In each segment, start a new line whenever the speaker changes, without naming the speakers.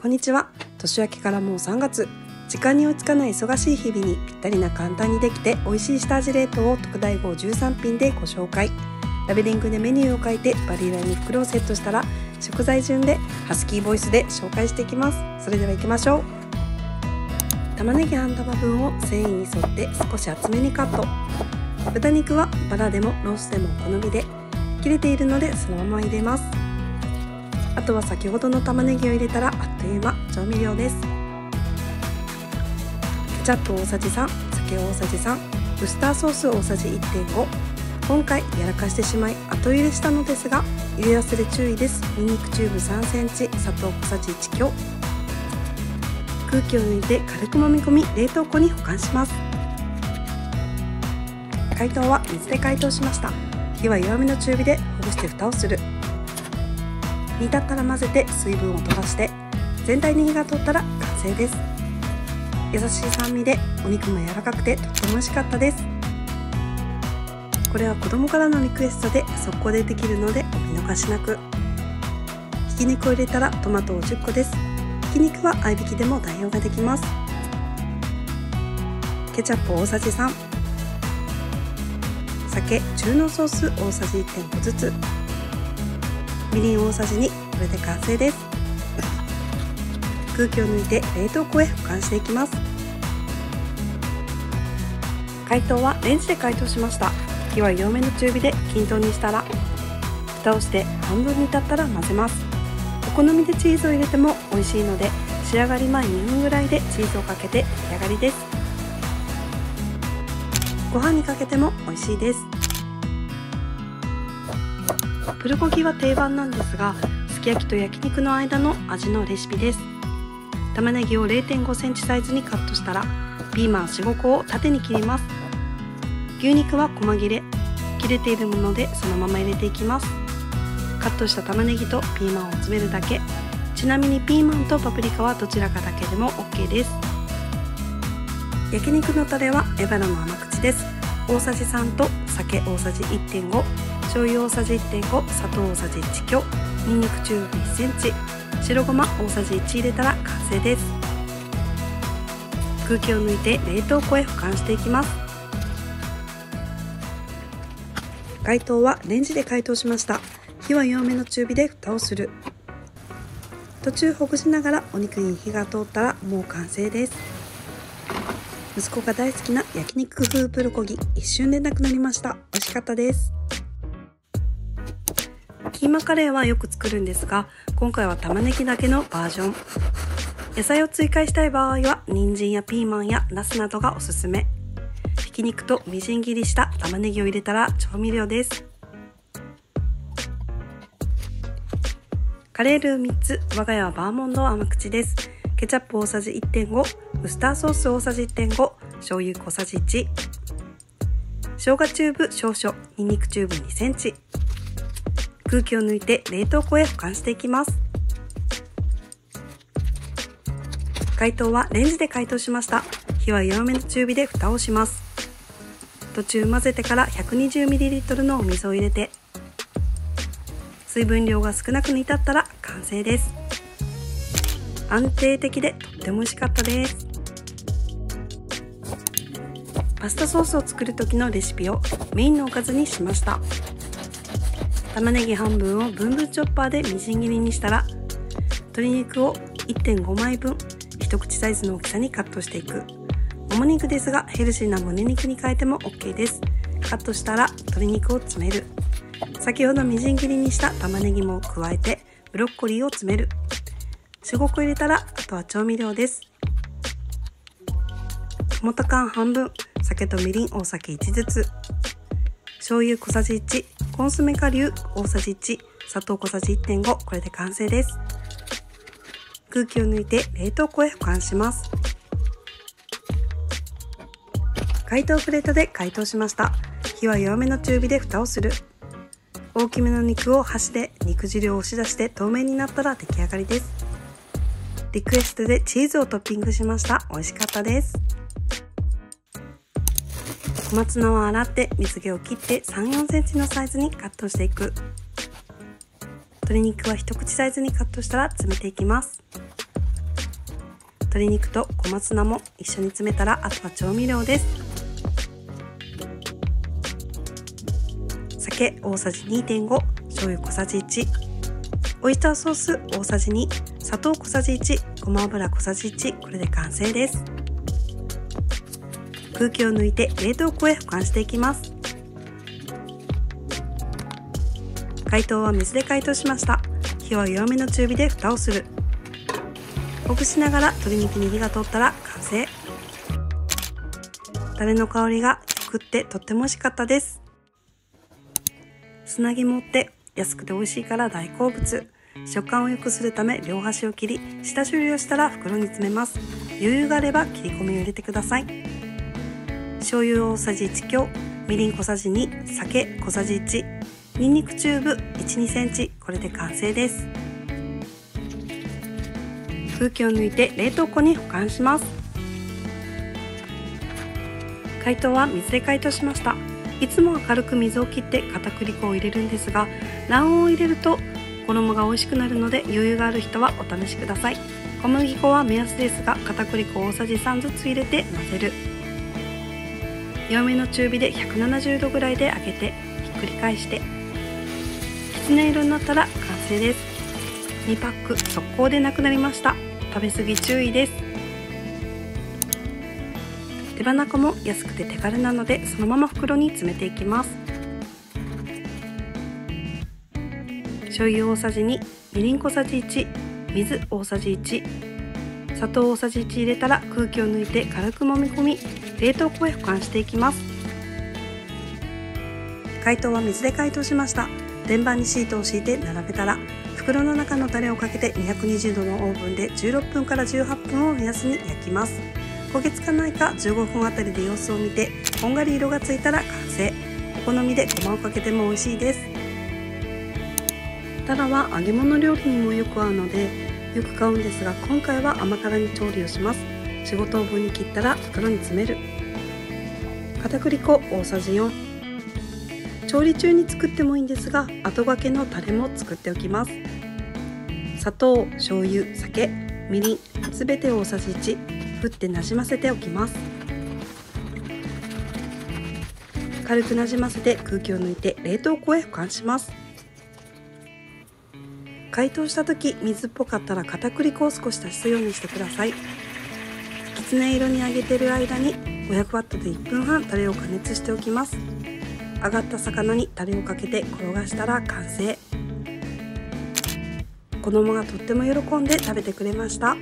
こんにちは。年明けからもう3月。時間に追いつかない忙しい日々にぴったりな簡単にできて美味しい下味冷凍を特大号13品でご紹介。ラベリングでメニューを書いてバリエラに袋をセットしたら食材順でハスキーボイスで紹介していきます。それでは行きましょう。玉ねぎ半玉分を繊維に沿って少し厚めにカット。豚肉はバラでもロースでもお好みで切れているのでそのまま入れます。あとは先ほどの玉ねぎを入れたらあっという間。調味料です。ケチャップ大さじ3酒大さじ3ウスターソース大さじ1.5今回やらかしてしまい後入れしたのですが入れ忘れ注意です。ニンニクチューブ3センチ砂糖小さじ1強。空気を抜いて軽く揉み込み冷凍庫に保管します。解凍は水で解凍しました。火は弱めの中火でほぐして蓋をする。煮立ったら混ぜて水分を飛ばして全体に火が通ったら完成です。優しい酸味でお肉も柔らかくてとっても美味しかったです。これは子供からのリクエストで速攻でできるのでお見逃しなく。ひき肉を入れたらトマトを10個です。ひき肉は合いびきでも代用ができます。ケチャップ大さじ3酒中濃ソース大さじ1.5ずつ。みりん大さじ2これで完成です。空気を抜いて冷凍庫へ保管していきます。解凍はレンジで解凍しました。火は弱めの中火で均等にしたら蓋をして半分に経ったら混ぜます。お好みでチーズを入れても美味しいので仕上がり前2分ぐらいでチーズをかけて出来上がりです。ご飯にかけても美味しいです。プルコギは定番なんですがすき焼きと焼肉の間の味のレシピです。玉ねぎを0 5センチサイズにカットしたらピーマン45個を縦に切ります。牛肉は細切れ切れているものでそのまま入れていきます。カットした玉ねぎとピーマンを詰めるだけ。ちなみにピーマンとパプリカはどちらかだけでも OK です。焼肉のタレはエバラの甘口です。大さじ3と酒大さじ1.5醤油大さじ1.5砂糖大さじ1強。にんにくチューブ1センチ。白ごま大さじ1入れたら完成です。空気を抜いて冷凍庫へ保管していきます。解凍はレンジで解凍しました。火は弱めの中火で蓋をする。途中ほぐしながらお肉に火が通ったらもう完成です。息子が大好きな焼肉風プルコギ。一瞬でなくなりました。美味しかったです。キーマカレーはよく作るんですが今回は玉ねぎだけのバージョン。野菜を追加したい場合は人参やピーマンやナスなどがおすすめ。ひき肉とみじん切りした玉ねぎを入れたら調味料です。カレールー3つ我が家はバーモンド甘口です。ケチャップ大さじ1.5ウスターソース大さじ1.5醤油小さじ1生姜チューブ少々ニンニクチューブ2センチ。空気を抜いて冷凍庫へ保管していきます。解凍はレンジで解凍しました。火は弱めの中火で蓋をします。途中混ぜてから 120ml のお水を入れて水分量が少なく煮立ったら完成です。安定的でとっても美味しかったです。パスタソースを作る時のレシピをメインのおかずにしました。玉ねぎ半分をブンブンチョッパーでみじん切りにしたら鶏肉を1.5枚分一口サイズの大きさにカットしていく。もも肉ですがヘルシーな胸肉に変えても OK です。カットしたら鶏肉を詰める。先ほどみじん切りにした玉ねぎも加えてブロッコリーを詰める。45個入れたらあとは調味料です。トマト缶半分酒とみりん大さじ1ずつ。醤油小さじ1コンソメ顆粒大さじ1砂糖小さじ1.5これで完成です。空気を抜いて冷凍庫へ保管します。解凍プレートで解凍しました。火は弱めの中火で蓋をする。大きめの肉を箸で肉汁を押し出して透明になったら出来上がりです。リクエストでチーズをトッピングしました。美味しかったです。小松菜を洗って水気を切って3、4センチのサイズにカットしていく。鶏肉は一口サイズにカットしたら詰めていきます。鶏肉と小松菜も一緒に詰めたらあとは調味料です。酒大さじ2.5醤油小さじ1オイスターソース大さじ2砂糖小さじ1ごま油小さじ1これで完成です。空気を抜いて冷凍庫へ保管していきます。解凍は水で解凍しました。火は弱めの中火で蓋をする。ほぐしながら鶏肉に火が通ったら完成。タレの香りがよくってとっても美味しかったです。砂肝って安くて美味しいから大好物。食感を良くするため両端を切り下処理をしたら袋に詰めます。余裕があれば切り込みを入れてください。醤油大さじ1強みりん小さじ2酒小さじ1にんにくチューブ1、2センチ。これで完成です。空気を抜いて冷凍庫に保管します。解凍は水で解凍しました。いつもは軽く水を切って片栗粉を入れるんですが卵黄を入れると衣が美味しくなるので余裕がある人はお試しください。小麦粉は目安ですが片栗粉大さじ3ずつ入れて混ぜる。弱めの中火で170度ぐらいで揚げてひっくり返して。きつね色になったら完成です。2パック速攻でなくなりました。食べ過ぎ注意です。手羽中も安くて手軽なのでそのまま袋に詰めていきます。醤油大さじ2みりん小さじ1水大さじ1砂糖大さじ1入れたら空気を抜いて軽く揉み込み冷凍庫へ保管していきます。解凍は水で解凍しました。天板にシートを敷いて並べたら袋の中のタレをかけて220度のオーブンで16分から18分を目安に焼きます。焦げつかないか15分あたりで様子を見てこんがり色がついたら完成。お好みでごまをかけても美味しいです。タラは揚げ物料理にもよく合うのでよく買うんですが今回は甘辛に調理をします。4、5等分に切ったら袋に詰める。片栗粉大さじ4調理中に作ってもいいんですが後がけのタレも作っておきます。砂糖醤油酒みりんすべて大さじ1振ってなじませておきます。軽くなじませて空気を抜いて冷凍庫へ保管します。解凍した時水っぽかったら片栗粉を少し足すようにしてください。つね色に揚げてる間に 500W で1分半タレを加熱しておきます。揚がった魚にタレをかけて転がしたら完成。子供がとっても喜んで食べてくれました。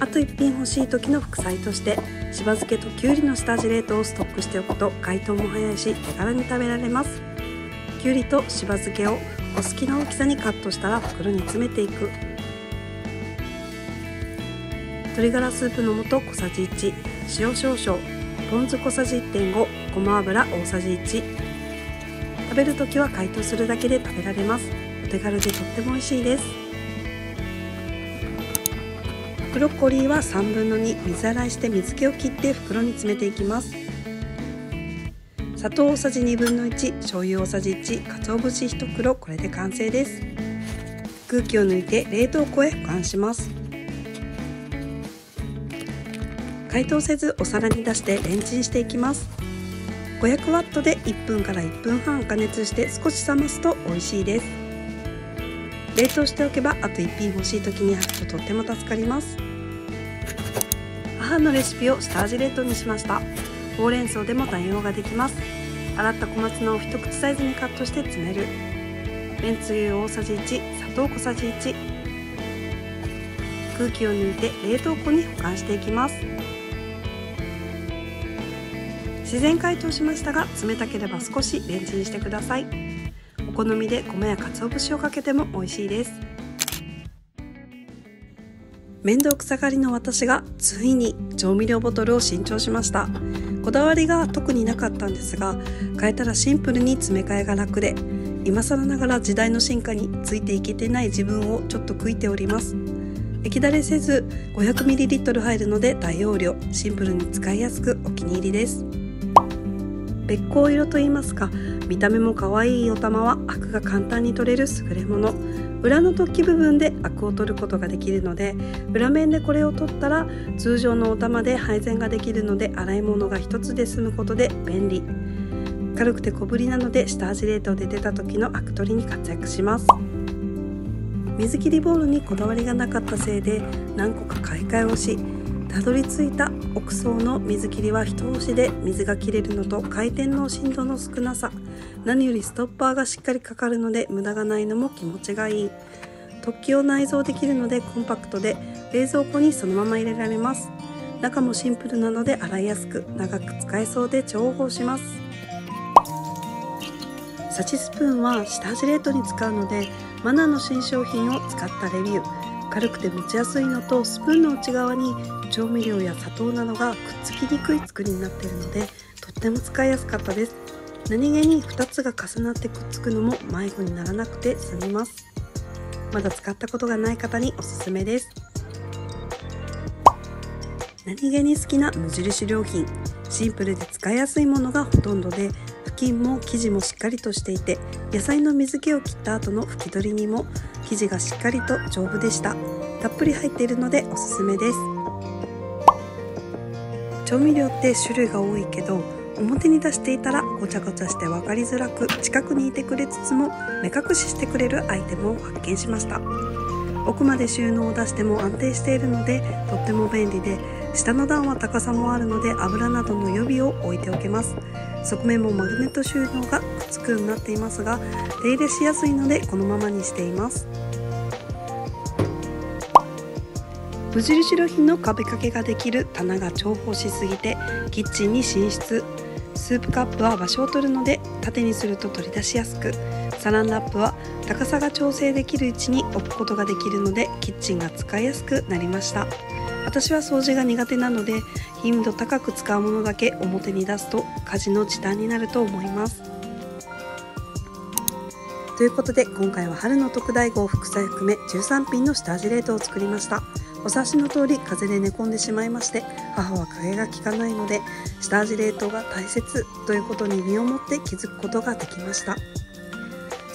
あと1品欲しい時の副菜としてしば漬けときゅうりの下味冷凍をストックしておくと解凍も早いし手軽に食べられます。きゅうりとしば漬けをお好きな大きさにカットしたら袋に詰めていく。鶏ガラスープの素小さじ1塩少々ポン酢小さじ1.5ごま油大さじ1食べるときは解凍するだけで食べられます。お手軽でとっても美味しいです。ブロッコリーは3分の2水洗いして水気を切って袋に詰めていきます。砂糖大さじ1分の1醤油大さじ1鰹節1袋これで完成です。空気を抜いて冷凍庫へ保管します。解凍せずお皿に出してレンチンしていきます。500ワットで1分から1分半加熱して少し冷ますと美味しいです。冷凍しておけばあと1品欲しい時に焼くととっても助かります。母のレシピを下味冷凍にしました。ほうれん草でも代用ができます。洗った小松菜を一口サイズにカットして詰める。めんつゆ大さじ1砂糖小さじ1空気を抜いて冷凍庫に保管していきます。自然解凍しましたが冷たければ少しレンチンしてください。お好みで米や鰹節をかけても美味しいです。面倒くさがりの私がついに調味料ボトルを新調しました。こだわりが特になかったんですが変えたらシンプルに詰め替えが楽で今更ながら時代の進化についていけてない自分をちょっと悔いております。液だれせず 500ml 入るので大容量。シンプルに使いやすくお気に入りです。べっ甲色と言いますか見た目も可愛いお玉はアクが簡単に取れる優れもの。裏の突起部分でアクを取ることができるので裏面でこれを取ったら通常のお玉で配膳ができるので洗い物が1つで済むことで便利。軽くて小ぶりなので下味冷凍で出た時のアク取りに活躍します。水切りボールにこだわりがなかったせいで何個か買い替えをしたどり着いた奥層の水切りは一押しで水が切れるのと回転の振動の少なさ。何よりストッパーがしっかりかかるので無駄がないのも気持ちがいい。突起を内蔵できるのでコンパクトで冷蔵庫にそのまま入れられます。中もシンプルなので洗いやすく長く使えそうで重宝します。サチスプーンは下味冷凍に使うのでマナーの新商品を使ったレビュー。軽くて持ちやすいのとスプーンの内側に調味料や砂糖などがくっつきにくい作りになっているのでとっても使いやすかったです。何気に2つが重なってくっつくのも迷子にならなくて済みます。まだ使ったことがない方におすすめです。何気に好きな無印良品。シンプルで使いやすいものがほとんどで布巾も生地もしっかりとしていて野菜の水気を切った後の拭き取りにも生地がしっかりと丈夫でした。たっぷり入っているのでおすすめです。調味料って種類が多いけど表に出していたらごちゃごちゃして分かりづらく近くにいてくれつつも目隠ししてくれるアイテムを発見しました。奥まで収納を出しても安定しているのでとっても便利で下の段は高さもあるので油などの予備を置いておけます。側面もマグネット収納がくっつくようになっていますが手入れしやすいのでこのままにしています。無印良品の壁掛けができる棚が重宝しすぎてキッチンに進出。スープカップは場所を取るので縦にすると取り出しやすくサランラップは高さが調整できる位置に置くことができるのでキッチンが使いやすくなりました。私は掃除が苦手なので頻度高く使うものだけ表に出すと家事の時短になると思います。ということで今回は春の特大号副菜含め13品の下味冷凍を作りました。お察しの通り風邪で寝込んでしまいまして母は影が効かないので下味冷凍が大切ということに身をもって気づくことができました。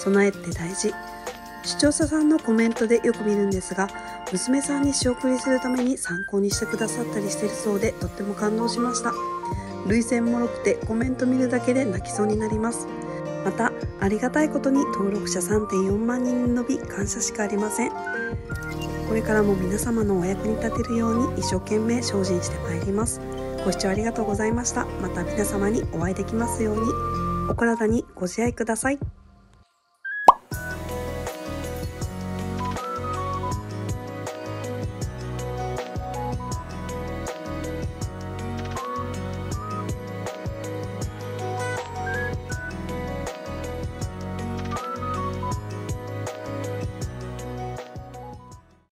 備えって大事。視聴者さんのコメントでよく見るんですが娘さんに仕送りするために参考にしてくださったりしてるそうでとっても感動しました。涙腺もろくてコメント見るだけで泣きそうになります。またありがたいことに登録者3.4万人に伸び感謝しかありません。これからも皆様のお役に立てるように一生懸命精進してまいります。ご視聴ありがとうございました。また皆様にお会いできますように。お体にご自愛ください。